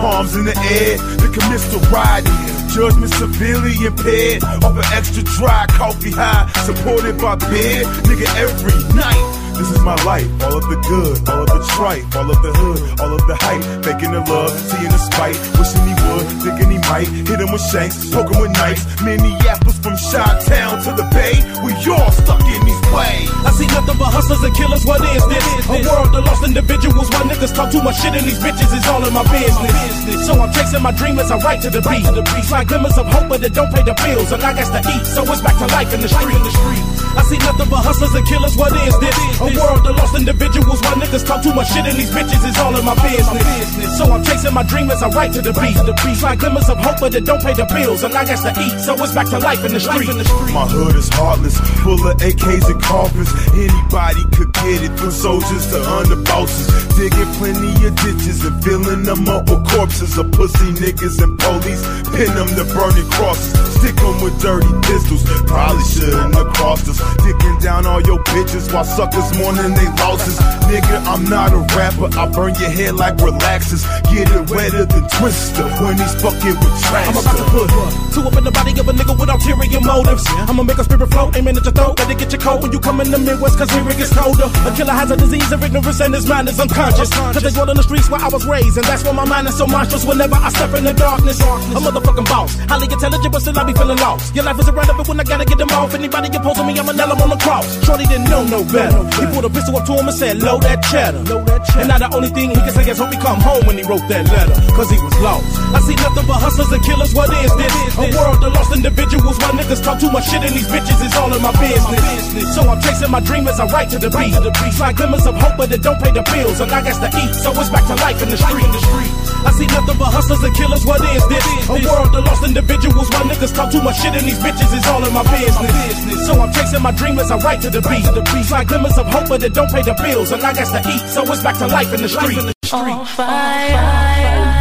palms in the air to commence the riding. Judgment severely impaired off an extra dry coffee high, supported by beer. Nigga, every night. This is my life, all of the good, all of the tripe, all of the hood, all of the hype, making the love, seeing the spite, wishing he would, thinking he might, hit him with shanks, poke him with knives, Minneapolis from Chi-Town to the Bay, we all stuck in these ways. I see nothing but hustlers and killers, what is this? A world of lost individuals, why niggas talk too much shit and these bitches is all in my business. So I'm chasing my dream as I write to the beat. It's like glimmers of hope, but it don't pay the bills, and I got to eat, so it's back to life in the street. I see nothing but hustlers and killers, what is this? A world of lost individuals, why niggas talk too much shit and these bitches is all in my business. So I'm chasing my dream as I write to the beat. It's like glimmers of hope, but it don't pay the bills, and I got to eat, so it's back to life in the street. My hood is heartless, full of AKs and coffins. Anybody could get it, from soldiers to underbosses. Digging plenty of ditches and filling them up with corpses of pussy niggas and police. Pin them to burning crosses, stick them with dirty pistols. Probably shouldn't have crossed us. Dicking down all your bitches while suckers mourning they losses. Nigga, I'm not a rapper, I burn your head like relaxers. Get it wetter than Twister when he's fucking with trash. I'm about to put two up in the body of a nigga with ulterior motives. I'ma make a spirit flow, aiming at your throat. Better get your coat when you come in the Midwest, cause here it gets colder. A killer has a disease of ignorance and his mind is unconscious. Cause they dwell in the streets where I was raised, and that's why my mind is so monstrous whenever I step in the darkness. A motherfucking boss, highly intelligent, but still I be feeling lost. Your life is irrelevant when I gotta get them off. Anybody opposing me, I'ma nail 'em on the cross. Shorty didn't know no better. He pulled a pistol up to him and said, load that cheddar. And now the only thing he can say is hope he come home when he wrote that letter, cause he was lost. I see nothing but hustlers and killers, what is this? A world of lost individuals, why niggas talk too much shit and these bitches is all in my business. So I'm chasing my dream as I write to the beat. It's like glimmers of hope, but it don't pay the bills, and I got to eat, so it's back to life in the street. I see nothing but hustlers and killers, what is this? A world of lost individuals, why niggas talk too much shit and these bitches is all in my business. So I'm chasing my dream as I write to the beat. It's like glimmers of hope, but it don't pay the bills, and I got to eat, so it's back to life in the street. On fire.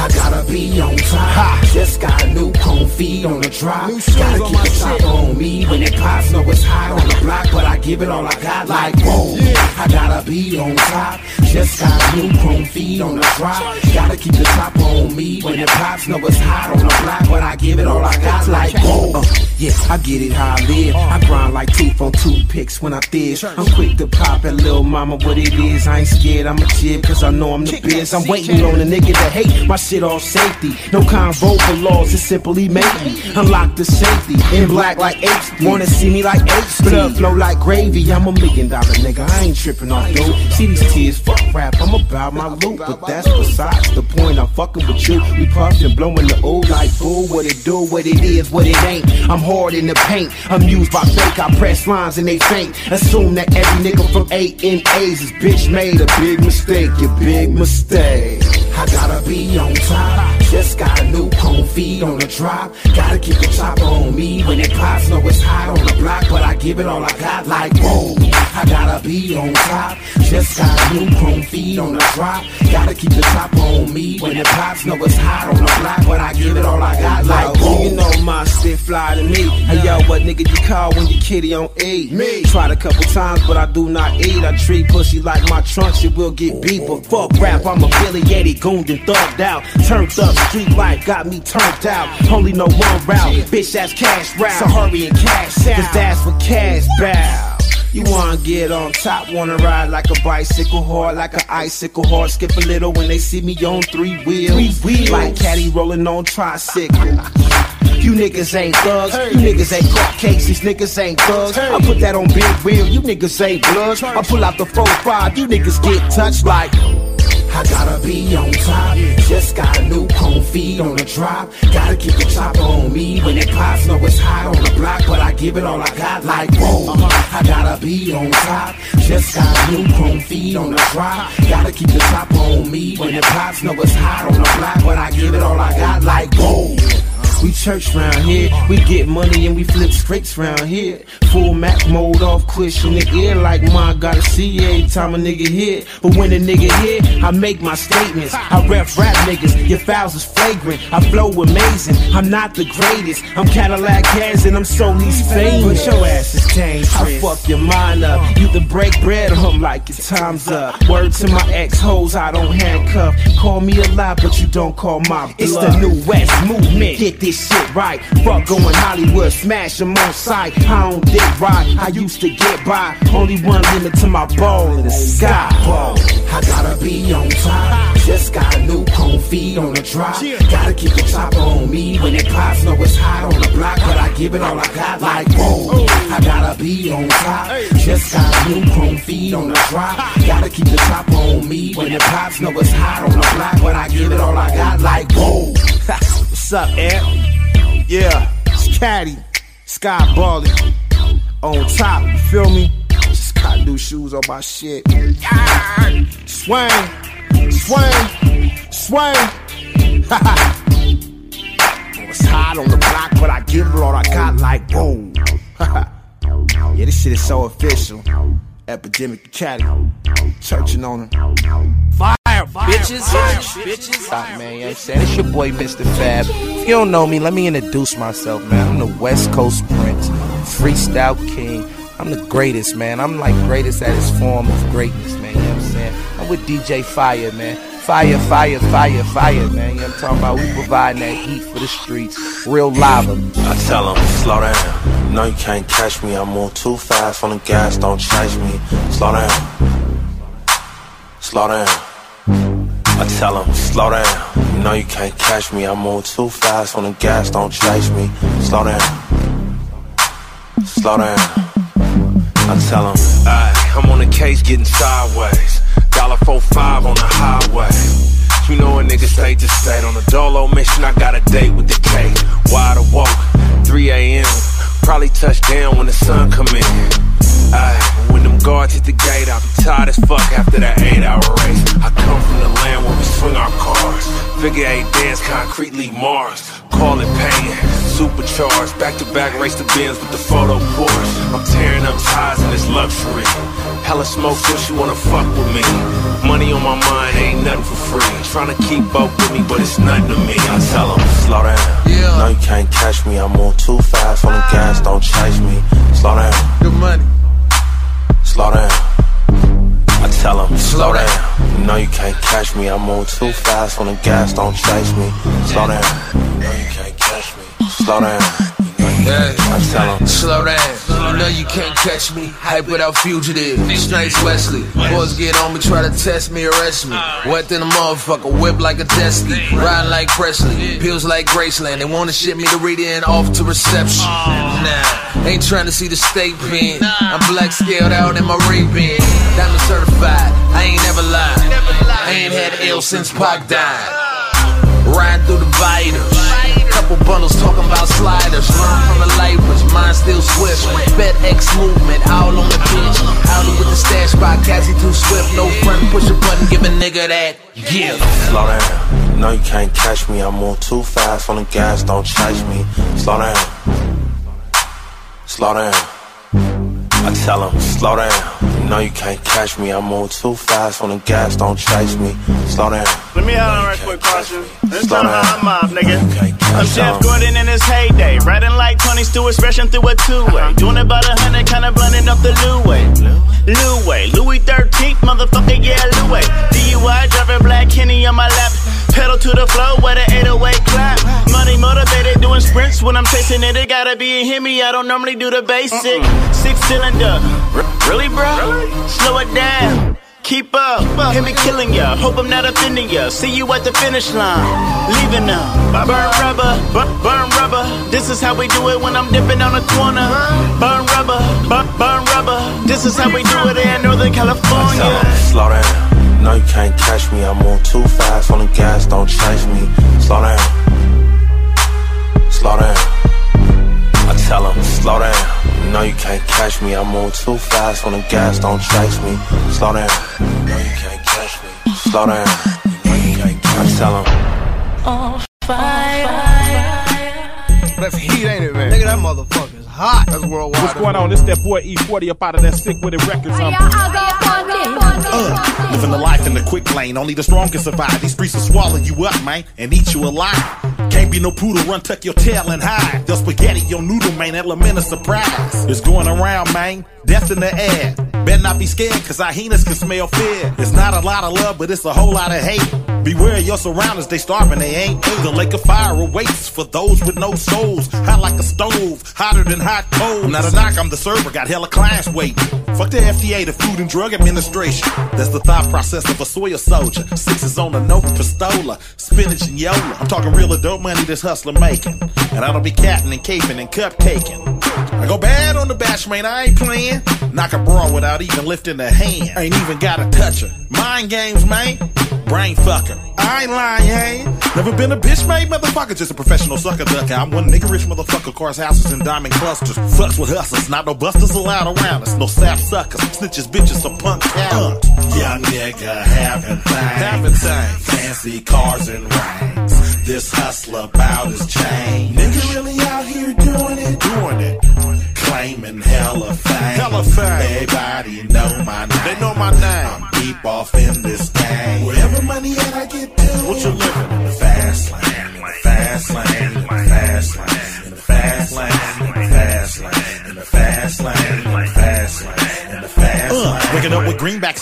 I gotta be on top. Just got a new cone feed on the drop. Gotta keep the top on me when it pops. Know it's hot on the block, but I give it all I got like boom. I gotta be on top. Just got new chrome feed on the drop. Gotta keep the top on me when it pops. Know it's hot on the block, but I give it all I got like boom. Uh, yeah, I get it how I live. I grind like tooth on toothpicks when I thiz. I'm quick to pop at little mama what it is. I ain't scared, I'm a jib, cause I know I'm the biz. I'm waiting on a nigga to hate my shit off safety. No convo for laws, it's simply make me unlock the safety. In black like wanna see me like apes. Flow like gravy. I'm a million dollar nigga, I ain't tripping off dope. See these tears, fuck rap, I'm about my loot, but that's besides the point. I'm fucking with you. We puffin', blowin' the old like fool. What it do, what it is, what it ain't. I'm hard in the paint. I'm used by fake. I press lines and they faint. Assume that every nigga from A A's is bitch made a big mistake. A big mistake. I gotta be on top. Just got a new cone feed on the drop. Gotta keep the top on me when it pops. Know it's hot on the block, but I give it all I got like boom. I gotta be on top. Just got new chrome feed on the drop. Gotta keep the top on me when it pops. Know it's hot on the block, but I give it all I got like boom. You know my shit fly to me. Hey yo, what nigga you call when your kitty on E? Me. Tried a couple times, but I do not eat. I treat pussy like my trunk, She will get beat. But fuck rap, I'm affiliated, gooned and thugged out. Turned up, street life got me turned out. Only know one route, bitch that's cash route. So hurry and cash out, cause that's for cash bow. You wanna get on top, wanna ride like a bicycle, hard like an icicle, hard skip a little when they see me on three wheels. Three wheels. Like caddy rolling on tricycle. You niggas ain't thugs, you niggas ain't cakes, these niggas ain't thugs. I put that on big wheel, you niggas ain't bloods. I pull out the 4-5, you niggas get touched like. I gotta be on top. Just got a new cone feed on the drop. Gotta keep the top on me when it pops. Know it's hot on the block, but I give it all I got like boom. I gotta be on top. Just got a new feed on the drop. Gotta keep the top on me when it pops. Know it's hot on the block, but I give it all I got like boom. We church round here. We get money and we flip scrapes round here. Full Mac mode off, cushion in the ear like mine. Gotta see every time a nigga hit. But when a nigga hit, I make my statements. I rep rap niggas. Your fouls is flagrant. I flow amazing. I'm not the greatest. I'm Cadillac Caz and I'm so least famous. But your ass is dangerous. I fuck your mind up. You can break bread on 'em like your time's up. Word to my ex hoes, I don't handcuff. Call me a lie, but you don't call my bluff. It's the new West movement. Get this shit right. Fuck going Hollywood, smash 'em on sight. I don't dick right. I used to get by. Only one limit to my ball in the sky. Ball. I gotta be on top. Just got a new home feed on the drop. Gotta keep the chopper on me when it pops. Know it's hot on the block, but I give it all I got like whoa. I gotta be on top. Just got a new chrome feed on the drop. Gotta keep the chopper on me when it pops. Know it's hot on the block, but I give it all I got like whoa. What's up, Amp? Yeah, it's Caddy, Sky Balling. On top, you feel me? Just got new shoes on my shit. Ah, Swing, swing, swing. it's hot on the block, but I give it all I got like whoa. yeah, this shit is so official. Epidemic Caddy, churching on him. Fire, fire, bitches, bitches. Stop, man. You know what I'm saying? It's your boy, Mr. Fab. If you don't know me, let me introduce myself, man. I'm the West Coast Prince, Freestyle King. I'm the greatest, man. I'm like greatest at his form of greatness, man. You know what I'm saying? I'm with DJ Fire, man. Fire, fire, fire, fire, man. You know what I'm talking about? We providing that heat for the streets. Real lava. I tell them, slow down. No, you can't catch me. I'm move too fast on the gas, don't chase me. Slow down. Slow down. I tell them, slow down. You know you can't catch me. I move too fast on the gas, don't chase me. Slow down. Slow down. I tell Aye, I'm on the case getting sideways. Dollar four five on the highway. You know a nigga stay just stayed on a dolo mission. I got a date with the K. Wide awoke, 3 a.m. Probably touch down when the sun come in. Aye, when them guards hit the gate, I'll be tired as fuck after that eight hour race. I come from the land where we swing our cars. Figure eight dance, concretely Mars. Call it pain, supercharged. Back to back, race the bins with the photo Porsche. I'm tearing up ties in this luxury. Hella smoke, so she wanna fuck with me. Money on my mind, ain't nothing for free. Tryna keep up with me, but it's nothing to me. I tell them, slow down. Yeah. No, you can't catch me. I'm on too fast on the gas, don't chase me. Slow down, Good money. Slow down. I tell them, slow down. No, you can't catch me. I move too fast on the gas, don't chase me. Slow down. No, you can't catch me. Slow down. Yeah. I tell them. Slow down, you know you can't catch me. Hype without fugitive. Snipes Wesley. Boys get on me, try to test me, arrest me. Wet than a motherfucker, whip like a Destiny. Riding like Presley, pills like Graceland. They wanna ship me to read and off to reception. Nah, ain't trying to see the state pen. I'm black scaled out in my Ray-Ban. Diamond certified, I ain't never lied. I ain't had ill since Pac died. Riding through the vitals. Bundles talking about sliders. Learn from the lifers, mine still swift. Bet X movement, all on the pitch. Howdy with the stash by Cassie too swift. No front, push a button, give a nigga that gift. Slow down. No, you can't catch me. I move too fast on the gas, don't chase me. Slow down. Slow down. I tell them, slow down. You know you can't catch me. I move too fast on the gas, don't chase me. Slow down. Let me out on right quick, caution. This Slow time down. I'm mob, nigga. I'm Jeff. Gordon in his heyday. Riding like Tony Stewart, smashing through a two-way. Doing about a hundred, kinda blending up the Louis. Louis, Louis 13th, motherfucker, yeah, Louis. DUI, driving black Kenny on my lap. Pedal to the flow with an 808 clap. Money motivated, doing sprints when I'm chasing it. It gotta be a Hemi, I don't normally do the basic. Uh-uh. Six cylinder. Really, bro? Slow it down. Keep up, hit me killing ya. Hope I'm not offending ya. See you at the finish line, leaving now. Burn rubber, bu- burn rubber. This is how we do it when I'm dipping on the corner. Burn rubber, bu- burn rubber. This is how we do it in Northern California. slow down. No, you can't catch me. I move too fast on the gas, don't chase me. Slow down. Slow down. I tell them, slow down. No, you can't catch me. I move too fast on the gas, don't chase me. Slow down. No, you can't catch me. Slow down. No, you can't. I tell them. on fire. that's heat, ain't it, man? Nigga, that motherfucker's hot. That's worldwide. What's going on? It's that boy E40 up out of that Sick Wid It Records. Um, Uh, living the life in the quick lane, only the strong can survive. These streets will swallow you up, man, and eat you alive. Can't be no poodle, run, tuck your tail and hide. The spaghetti, your noodle, man, element of surprise. It's going around, man, death in the air. Better not be scared, cause hyenas can smell fear. It's not a lot of love, but it's a whole lot of hate. Beware your surroundings, they starving, they ain't. The lake of fire awaits for those with no souls. Hot like a stove, hotter than hot coals. Not a knock, I'm the server, got hella clients waiting. Fuck the FDA, the Food and Drug Administration. That's the thought process of a soil soldier. Sixes on the Nova Pistola, spinach and Yola. I'm talking real adult money this hustler making. And I don't be catting and caping and cupcaking. I go bad on the bash, man, I ain't playing. Knock a bra without even lifting a hand. Ain't even gotta touch. Mind games, man. Brain fucker. I ain't lying, hey. Never been a bitch made motherfucker, just a professional sucker ducker. I'm one nigga rich motherfucker, cars, houses, and diamond clusters. Fucks with hustlers, not no busters allowed around us. No sap suckers, snitches, bitches, or punk cowards. young nigga having things. Having things. Fancy cars and rings. This hustler bout his chain. Nigga really out here doing it. Doing it. Claiming hella fame. Hella fame. Everybody know my name. They know my name. I'm deep off in this game.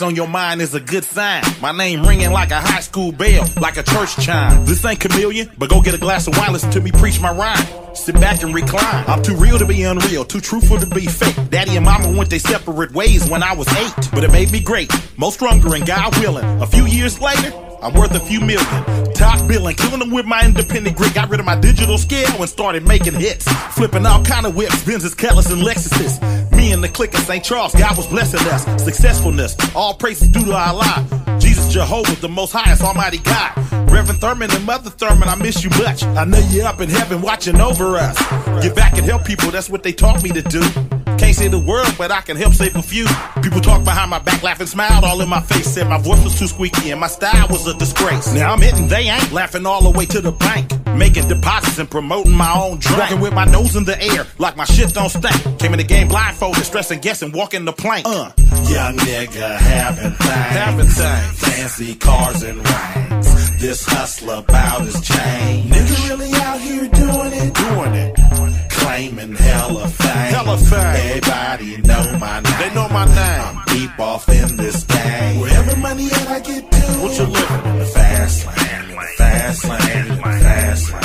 On your mind is a good sign. My name ringing like a high school bell, like a church chime. This ain't chameleon, but go get a glass of wine, listen to me preach my rhyme. Sit back and recline. I'm too real to be unreal, too truthful to be fake. Daddy and mama went their separate ways when I was eight, but it made me great. Most stronger and God willing. A few years later, I'm worth a few million. Top billing, killing them with my independent grit. Got rid of my digital scale and started making hits. Flipping all kind of whips, Benzes, Kellis, and Lexuses. Me and the clique of St. Charles, God was blessing us. Successfulness, all praises due to Allah. Jesus Jehovah, the most highest almighty God. Reverend Thurman and Mother Thurman, I miss you much. I know you're up in heaven watching over us. Get back and help people, that's what they taught me to do. Can't save the world, but I can help save a few. People talk behind my back, laughing, smiled all in my face. Said my voice was too squeaky and my style was a disgrace. Now I'm hitting, they ain't laughing all the way to the bank. Making deposits and promoting my own drink. Walking with my nose in the air, like my shit don't stink. Came in the game blindfolded, stressing, guessing, walking the plank. Uh, young nigga having things. Having things. Fancy cars and rings. This hustler bout his chain. Nigga really out here doing it. Doing it claiming hella fame. Hella fame. Everybody know my name. They know my name. I'm deep off in this game. Wherever money at, I get to. What you living? In the fast lane, the fast lane, the fast lane,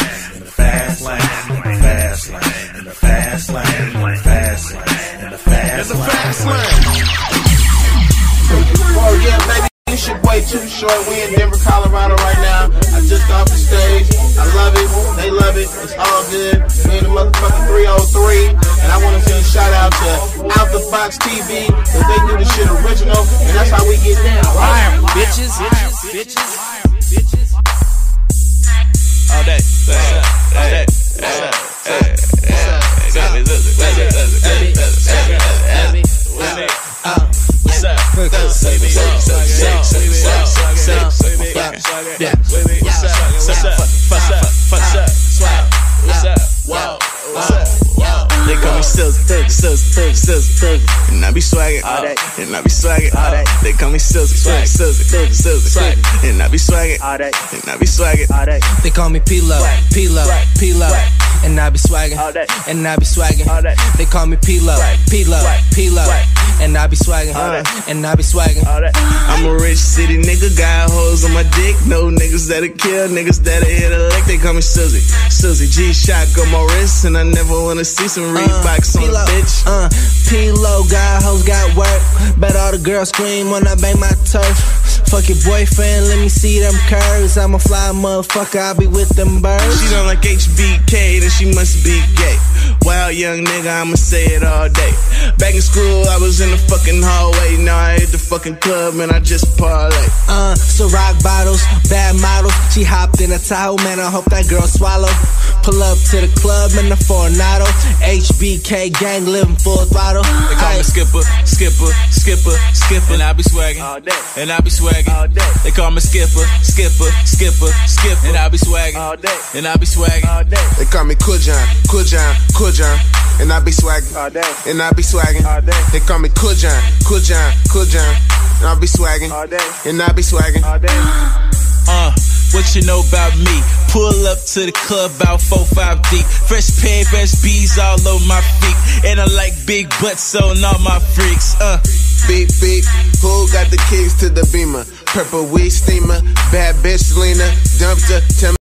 fast lane, fast lane, in the fast lane, fast lane, in fast lane. In the fast lane. Oh yeah, baby. It's your boy Too Short. We in Denver, Colorado right now. I just got off the stage. I love it. They love it. It's all good. We in the motherfucking 303. And I want to send a shout out to Out the Box TV. Cause they do the shit original. And that's how we get down. Right? Bitches, bitches, bitches. All day, all day, all day. What's up? And I be swagging all day. They call me Sills, Sills, Sills, Sills, Sills, and I be swagging all day, and I be swagging all day. They call me P-Lo, P-Lo, P-Lo, and I be swagging, and I be swagging. They call me P-Lo, P-Lo, P-Lo, and I be swagging, and I be swagging. I'm a rich city nigga, got hoes on my dick. No niggas that'll kill, niggas that'll hit a lick. They call me Susie, Susie G shot on my wrist, and I never wanna see some Reeboks on a bitch. Uh, P-Lo, got hoes, got work. Bet all the girls scream when I bang my turf. Fuck your boyfriend, let me see them curves. I'm a fly motherfucker, I'll be with them birds. She don't like HBK, then she must be gay. Wild young nigga, I'ma say it all day. Back in school, I was in the fucking hallway. Now I hit the fucking club and I just parlay. Uh, so rock bottles, bad models. She hopped in a Tahoe, man. I hope that girl swallow. Pull up to the club in the Fornado. HBK gang living full throttle. They call me Skipper, Skipper, Skipper, Skipper. And I be swaggin'. All day. And I be swaggin'. All day. They call me Skipper, Skipper, Skipper, Skipper. And I be swaggin'. All day. And I be swaggin'. All day. They call me Kool John, Kujan, Kool John. And I be swaggin'. All day. And I be swaggin'. All day. They call me Kool John, Kujan, Kool John. And I be swaggin'. All day. And I be swaggin'. All day. Uh, what you know about me? Pull up to the club about four, five deep. Fresh pair of SBs all over my feet. And I like big butts on all my freaks. Uh. Beep, beep. Who got the keys to the beamer? Purple weed steamer. Bad bitch Lena. Dumpster. Tell